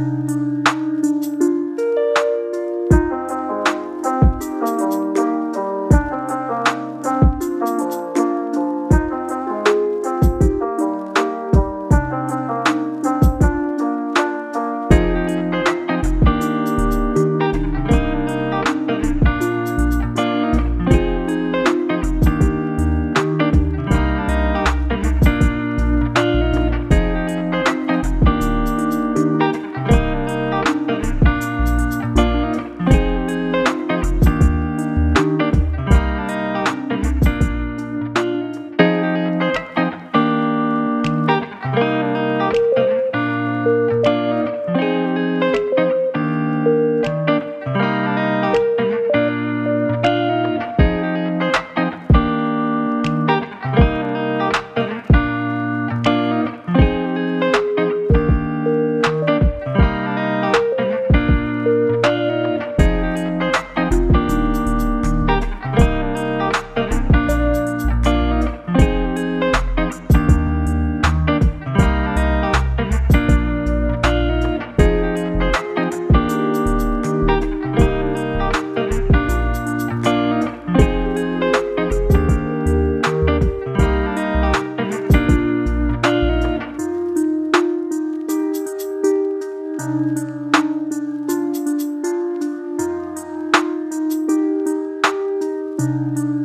Música Thank you.